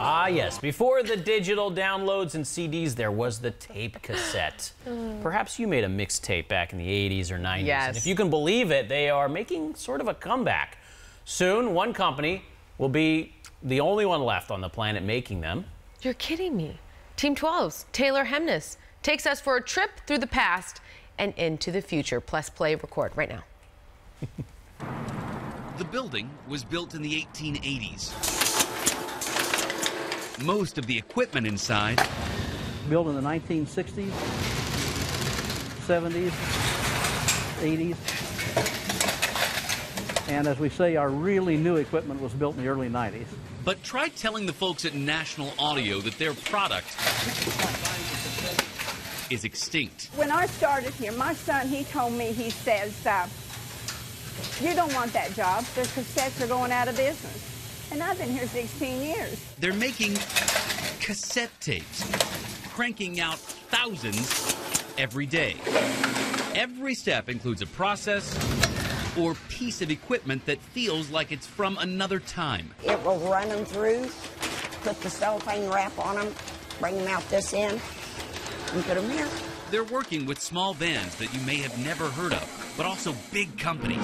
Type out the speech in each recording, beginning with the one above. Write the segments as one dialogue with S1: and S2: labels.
S1: Ah, yes. Before the digital downloads and CDs, there was the tape cassette. Perhaps you made a mixtape back in the 80s or 90s.
S2: Yes.
S1: And if you can believe it, they are making sort of a comeback. Soon, one company will be the only one left on the planet making them.
S2: You're kidding me. Team 12's Taylor Hemnes takes us for a trip through the past and into the future. Plus, play record right now.
S3: The building was built in the 1880s. Most of the equipment inside
S4: built in the 1960s, 70s, 80s. And as we say, our really new equipment was built in the early 90s.
S3: But try telling the folks at National Audio that their product is extinct.
S5: When I started here, my son, he told me, he says, uh, you don't want that job. The cassettes are going out of business. And I've been here 16 years.
S3: They're making cassette tapes, cranking out thousands every day. Every step includes a process or piece of equipment that feels like it's from another time.
S6: It will run them through, put the cellophane wrap on them, bring them out this end, and put them here.
S3: They're working with small bands that you may have never heard of, but also big companies.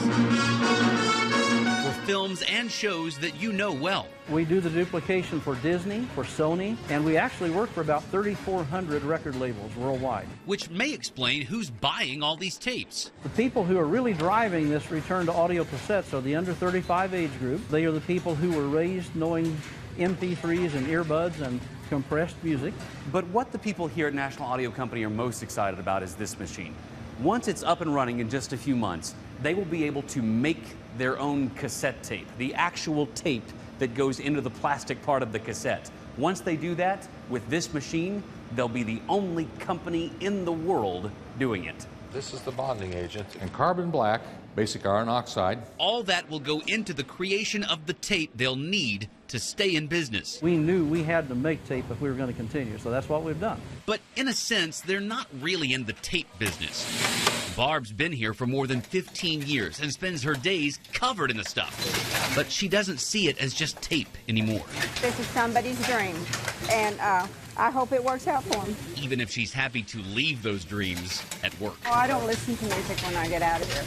S3: For films and shows that you know well.
S4: We do the duplication for Disney, for Sony, and we actually work for about 3,400 record labels worldwide.
S3: Which may explain who's buying all these tapes.
S4: The people who are really driving this return to audio cassettes are the under 35 age group. They are the people who were raised knowing MP3s and earbuds and compressed music.
S7: But what the people here at National Audio Company are most excited about is this machine. Once it's up and running in just a few months, they will be able to make their own cassette tape, the actual tape that goes into the plastic part of the cassette. Once they do that with this machine, they'll be the only company in the world doing it.
S8: This is the bonding agent. And carbon black, basic iron oxide.
S3: All that will go into the creation of the tape they'll need to stay in business.
S4: We knew we had to make tape if we were going to continue, so that's what we've done.
S3: But in a sense, they're not really in the tape business. Barb's been here for more than 15 years and spends her days covered in the stuff. But she doesn't see it as just tape anymore.
S5: This is somebody's dream, and uh, I hope it works out for him.
S3: Even if she's happy to leave those dreams at work.
S5: Oh, I don't listen to music when I get out of here.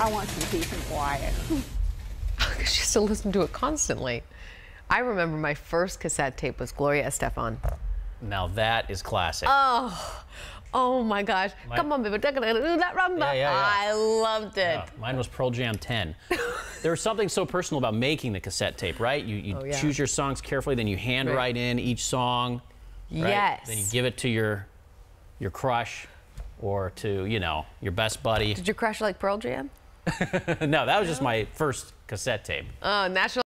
S5: I want some peace and quiet.
S2: she used to listen to it constantly. I remember my first cassette tape was Gloria Estefan.
S1: Now that is classic.
S2: Oh, oh my gosh.
S1: My-
S2: Come on, baby. Do that rumba.
S1: Yeah, yeah, yeah.
S2: I loved it.
S1: Yeah, mine was Pearl Jam 10. There's something so personal about making the cassette tape, right? You, you
S2: Oh, yeah.
S1: choose your songs carefully, then you handwrite
S2: Right.
S1: in each song. Right?
S2: Yes.
S1: Then you give it to your your crush or to, you know, your best buddy.
S2: Did you crush like Pearl Jam?
S1: no, that was just my first cassette tape.
S2: Oh, National.